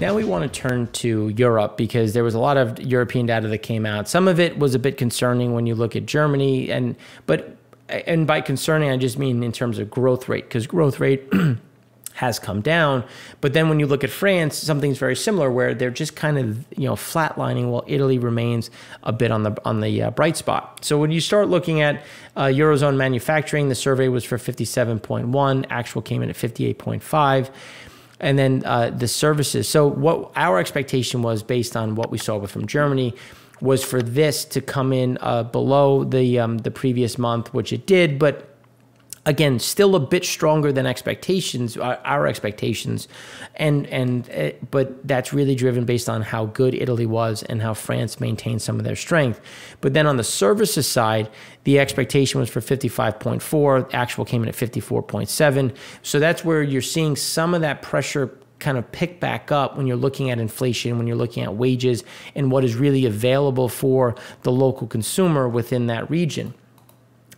Now we want to turn to Europe because there was a lot of European data that came out. Some of it was a bit concerning when you look at Germany and but and by concerning I just mean in terms of growth rate because growth rate has come down. But then when you look at France, something's very similar where they're just kind of you know flatlining while Italy remains a bit on the on the uh, bright spot. So when you start looking at uh, eurozone manufacturing, the survey was for 57.1, actual came in at 58.5 and then uh, the services. So what our expectation was based on what we saw from Germany was for this to come in uh, below the um, the previous month, which it did, but again still a bit stronger than expectations our expectations. And and uh, but that's really driven based on how good Italy was and how France maintained some of their strength. But then on the services side the expectation was for 55.4 actual came in at 54.7 so that's where you're seeing some of that pressure kind of pick back up when you're looking at inflation, when you're looking at wages, and what is really available for the local consumer within that region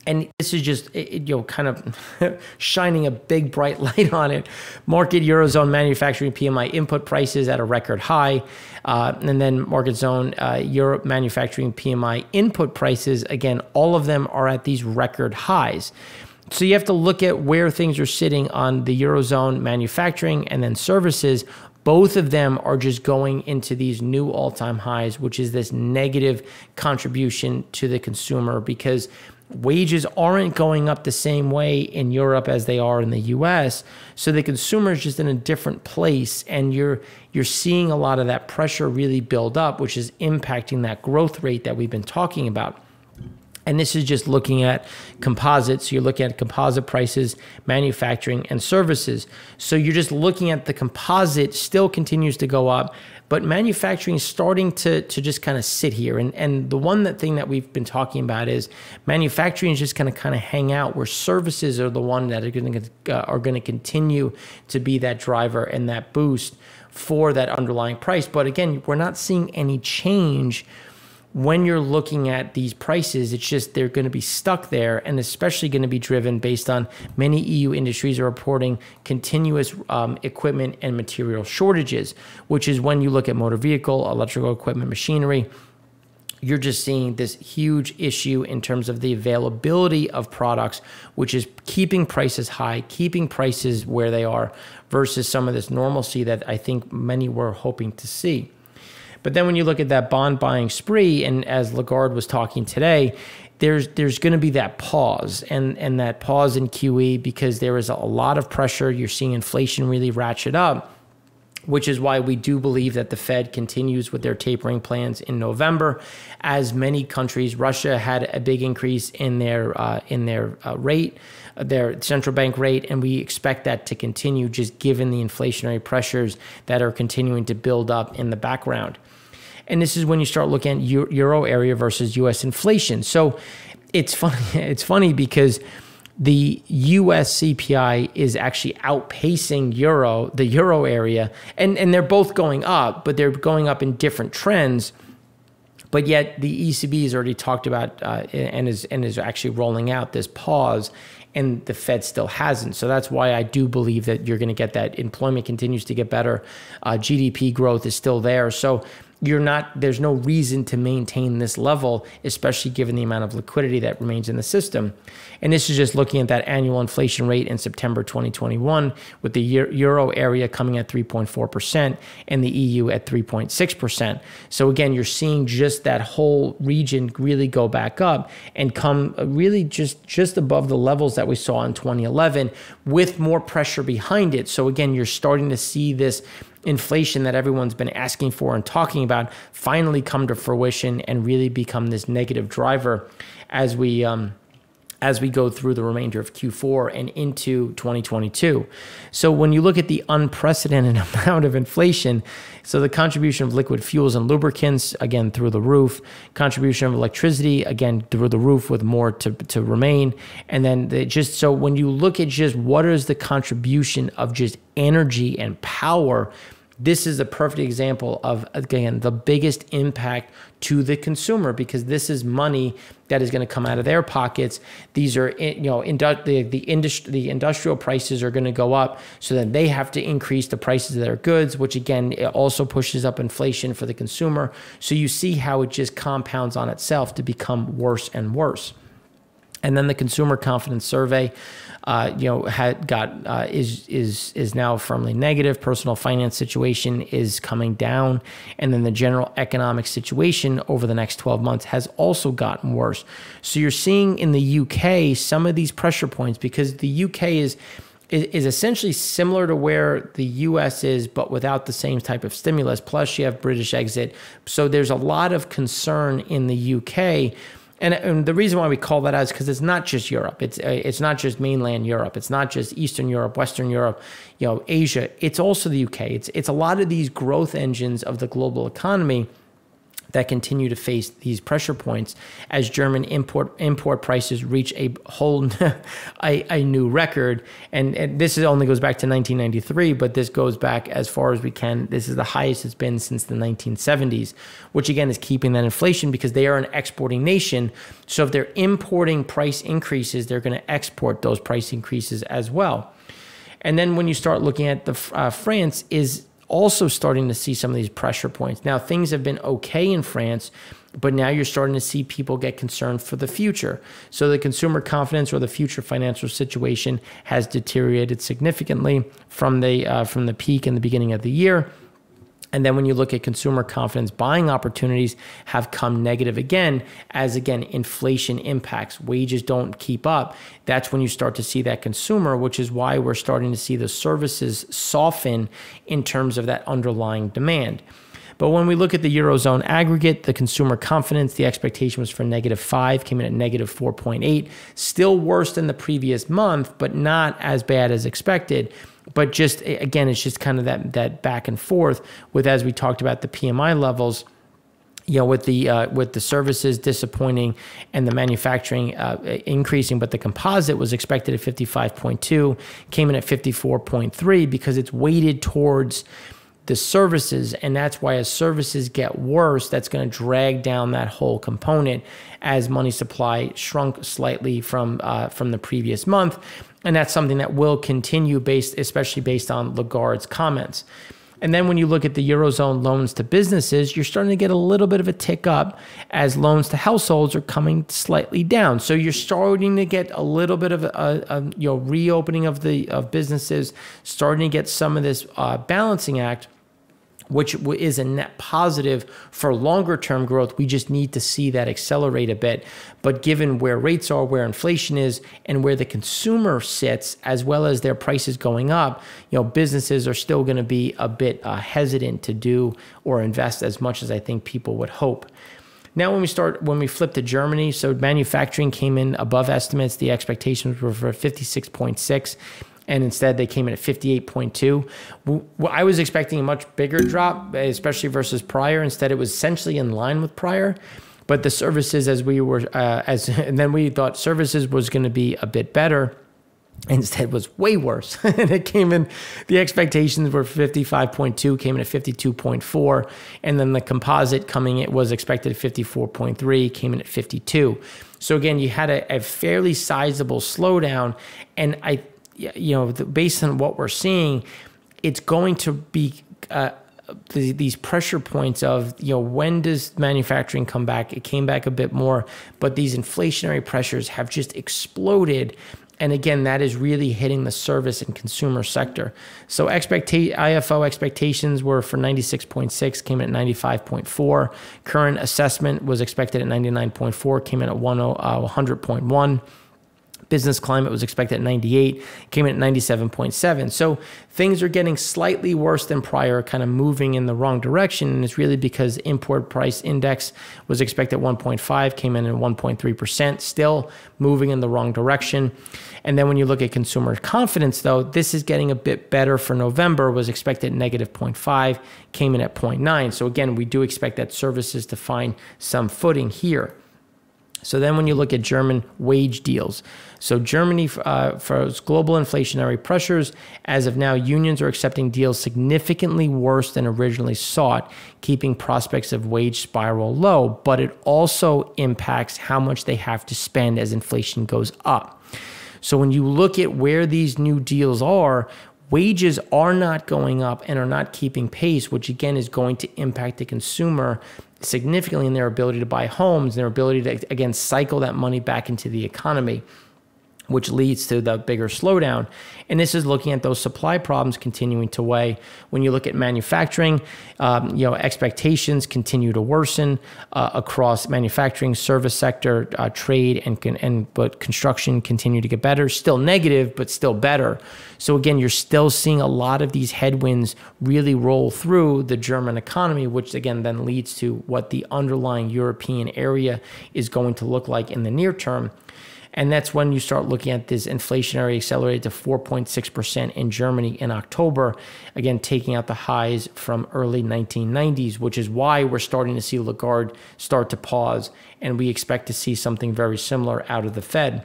and this is just you know kind of shining a big bright light on it. Markit eurozone manufacturing pmi input prices at a record high. Uh, and then market zone uh, europe manufacturing pmi input prices again all of them are at these record highs. So you have to look at where things are sitting on the eurozone manufacturing and then services. Both of them are just going into these new all-time highs which is this negative contribution to the consumer because wages aren't going up the same way in Europe as they are in the US so the consumer is just in a different place and you're you're seeing a lot of that pressure really build up which is impacting that growth rate that we've been talking about and this is just looking at composites. You're looking at composite prices, manufacturing, and services. So you're just looking at the composite still continues to go up, but manufacturing is starting to, to just kind of sit here. And, and the one that thing that we've been talking about is manufacturing is just going to kind of hang out where services are the one that are going to, uh, are going to continue to be that driver and that boost for that underlying price. But again, we're not seeing any change when you're looking at these prices, it's just they're going to be stuck there and especially going to be driven based on many EU industries are reporting continuous um, equipment and material shortages, which is when you look at motor vehicle, electrical equipment, machinery. You're just seeing this huge issue in terms of the availability of products, which is keeping prices high, keeping prices where they are, versus some of this normalcy that I think many were hoping to see. But then when you look at that bond buying spree, and as Lagarde was talking today, there's there's going to be that pause and and that pause in QE because there is a lot of pressure. You're seeing inflation really ratchet up which is why we do believe that the Fed continues with their tapering plans in November. As many countries, Russia had a big increase in their uh, in their uh, rate, their central bank rate, and we expect that to continue, just given the inflationary pressures that are continuing to build up in the background. And this is when you start looking at euro area versus US inflation. So it's funny, it's funny because the US CPI is actually outpacing euro, the euro area, and, and they're both going up, but they're going up in different trends. But yet the ECB has already talked about uh, and is and is actually rolling out this pause, and the Fed still hasn't. So that's why I do believe that you're going to get that employment continues to get better, uh, GDP growth is still there. So you're not there's no reason to maintain this level especially given the amount of liquidity that remains in the system. And this is just looking at that annual inflation rate in September 2021 with the euro area coming at 3.4% and the EU at 3.6% so again you're seeing just that whole region really go back up and come uh, really just just above the levels that we saw in 2011 with more pressure behind it. So again you're starting to see this inflation that everyone's been asking for and talking about finally come to fruition and really become this negative driver as we um, as we go through the remainder of Q4 and into 2022. So when you look at the unprecedented amount of inflation, so the contribution of liquid fuels and lubricants again through the roof, contribution of electricity again through the roof with more to, to remain, and then just so when you look at just what is the contribution of just energy and power this is a perfect example of again the biggest impact to the consumer because this is money that is going to come out of their pockets. These are you know indu- the the industry the industrial prices are going to go up, so then they have to increase the prices of their goods, which again it also pushes up inflation for the consumer. So you see how it just compounds on itself to become worse and worse. And then the consumer confidence survey uh, you know, had got uh, is is is now firmly negative. Personal finance situation is coming down, and then the general economic situation over the next 12 months has also gotten worse. So you're seeing in the UK some of these pressure points because the UK is is essentially similar to where the US is, but without the same type of stimulus. Plus, you have British exit. So there's a lot of concern in the UK and, and the reason why we call that out is because it's not just Europe. It's uh, it's not just mainland Europe. It's not just Eastern Europe, Western Europe, you know, Asia. It's also the UK. It's it's a lot of these growth engines of the global economy that continue to face these pressure points as German import import prices reach a whole a, a new record. And, and this is only goes back to 1993, but this goes back as far as we can. This is the highest it's been since the 1970s, which again is keeping that inflation because they are an exporting nation. So if they're importing price increases, they're going to export those price increases as well. And then when you start looking at the uh, France is also starting to see some of these pressure points. Now, things have been okay in France, but now you're starting to see people get concerned for the future. So the consumer confidence or the future financial situation has deteriorated significantly from the uh, from the peak in the beginning of the year. And then when you look at consumer confidence, buying opportunities have come negative again, as again, inflation impacts, wages don't keep up. That's when you start to see that consumer, which is why we're starting to see the services soften in terms of that underlying demand. But when we look at the Eurozone aggregate, the consumer confidence, the expectation was for negative five, came in at negative 4.8, still worse than the previous month, but not as bad as expected but just again, it's just kind of that that back and forth with as we talked about the PMI levels. You know, with the uh, with the services disappointing and the manufacturing uh, increasing, but the composite was expected at 55.2, came in at 54.3 because it's weighted towards the services and that's why as services get worse that's going to drag down that whole component as money supply shrunk slightly from uh, from the previous month and that's something that will continue based, especially based on Lagarde's comments. And then when you look at the Eurozone loans to businesses, you're starting to get a little bit of a tick up as loans to households are coming slightly down. So you're starting to get a little bit of a, a you know reopening of the of businesses, starting to get some of this uh, balancing act which is a net positive for longer term growth. We just need to see that accelerate a bit. But given where rates are, where inflation is, and where the consumer sits, as well as their prices going up, you know, businesses are still going to be a bit uh, hesitant to do or invest as much as I think people would hope. Now, when we start, when we flip to Germany, so manufacturing came in above estimates. The expectations were for 56.6 and instead they came in at 58.2. I was expecting a much bigger drop, especially versus prior. Instead, it was essentially in line with prior. But the services, as we were, uh, as and then we thought services was going to be a bit better instead was way worse. and it came in, the expectations were 55.2, came in at 52.4. And then the composite coming it was expected at 54.3, came in at 52. So again, you had a, a fairly sizable slowdown. And I you know, based on what we're seeing, it's going to be uh, these pressure points of you know when does manufacturing come back? It came back a bit more but these inflationary pressures have just exploded. And again that is really hitting the service and consumer sector. So ifo expectations were for 96.6 came in at 95.4 current assessment was expected at 99.4 came in at 10, uh, 100.1 business climate was expected at 98, came in at 97.7. So things are getting slightly worse than prior, kind of moving in the wrong direction. And it's really because import price index was expected at 1.5, came in at 1.3%, still moving in the wrong direction. And then when you look at consumer confidence, though, this is getting a bit better for November, was expected at negative 0.5, came in at 0.9. So again, we do expect that services to find some footing here. So then, when you look at German wage deals, so Germany uh, for global inflationary pressures, as of now, unions are accepting deals significantly worse than originally sought, keeping prospects of wage spiral low. But it also impacts how much they have to spend as inflation goes up. So when you look at where these new deals are, wages are not going up and are not keeping pace, which again is going to impact the consumer significantly in their ability to buy homes, their ability to again cycle that money back into the economy which leads to the bigger slowdown. And this is looking at those supply problems continuing to weigh. When you look at manufacturing, um, you know expectations continue to worsen uh, across manufacturing, service sector, uh, trade, and and but construction continue to get better. Still negative, but still better. So again, you're still seeing a lot of these headwinds really roll through the German economy, which again then leads to what the underlying European area is going to look like in the near term. And that's when you start looking at this inflationary accelerated to 4.6% in Germany in October, again, taking out the highs from early 1990s, which is why we're starting to see Lagarde start to pause. And we expect to see something very similar out of the Fed.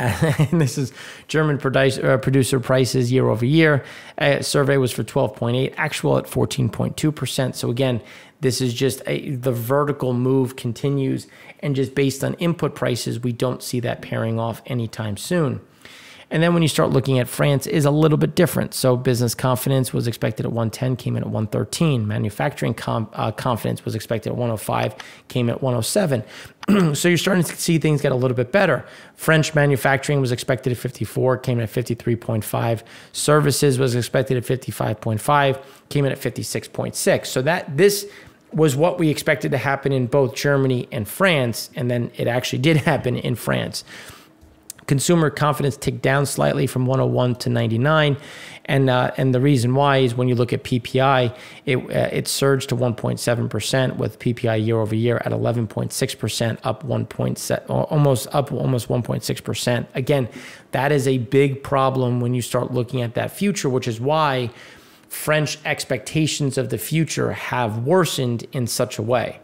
And this is German uh, producer prices year over year. Uh, survey was for 12.8, actual at 14.2%. So again, this is just a, the vertical move continues, and just based on input prices, we don't see that pairing off anytime soon. And then when you start looking at France is a little bit different. So business confidence was expected at 110, came in at 113. Manufacturing com, uh, confidence was expected at 105, came at 107. so you're starting to see things get a little bit better. French manufacturing was expected at 54, came in at 53.5. Services was expected at 55.5, came in at 56.6. So that this was what we expected to happen in both Germany and France, and then it actually did happen in France. Consumer confidence ticked down slightly from 101 to 99, and uh, and the reason why is when you look at PPI, it uh, it surged to 1.7 percent with PPI year over year at 11.6 percent, up 1.7, almost up almost 1.6 percent. Again, that is a big problem when you start looking at that future, which is why French expectations of the future have worsened in such a way.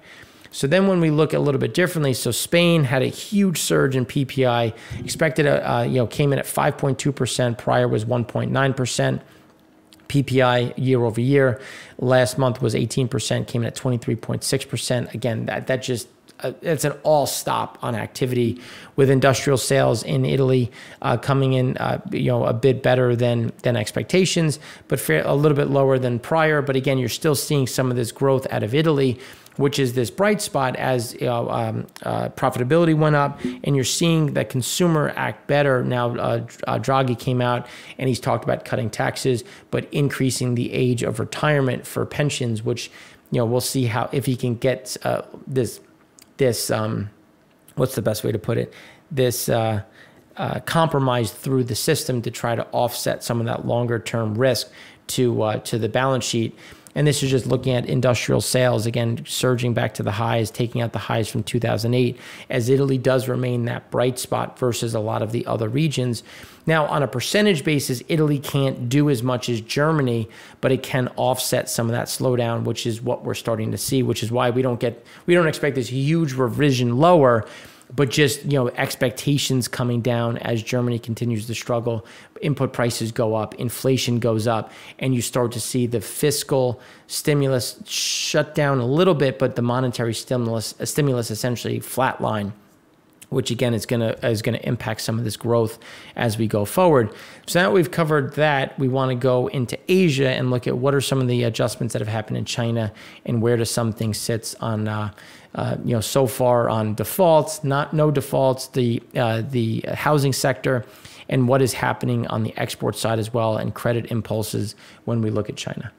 So then when we look a little bit differently, so Spain had a huge surge in PPI, expected, uh, you know, came in at 5.2%, prior was 1.9%. PPI year over year last month was 18%, came in at 23.6%. Again, that, that just uh, it's an all stop on activity with industrial sales in Italy uh, coming in, uh, you know, a bit better than than expectations, but fair, a little bit lower than prior. But again, you're still seeing some of this growth out of Italy, which is this bright spot as you know, um, uh, profitability went up, and you're seeing that consumer act better. Now, uh, uh, Draghi came out and he's talked about cutting taxes, but increasing the age of retirement for pensions, which you know we'll see how if he can get this this um, what's the best way to put it this uh, uh, compromise through the system to try to offset some of that longer term risk to uh, to the balance sheet. And this is just looking at industrial sales again, surging back to the highs, taking out the highs from 2008, as Italy does remain that bright spot versus a lot of the other regions. Now, on a percentage basis, Italy can't do as much as Germany, but it can offset some of that slowdown, which is what we're starting to see, which is why we don't get, we don't expect this huge revision lower but just you know expectations coming down as Germany continues to struggle, input prices go up, inflation goes up, and you start to see the fiscal stimulus shut down a little bit, but the monetary stimulus stimulus essentially flatline which again is going to is going to impact some of this growth as we go forward. So now that we've covered that, we want to go into Asia and look at what are some of the adjustments that have happened in China and where does something sits on. Uh, uh, you know, so far on defaults, not no defaults, the uh, the housing sector, and what is happening on the export side as well, and credit impulses when we look at China.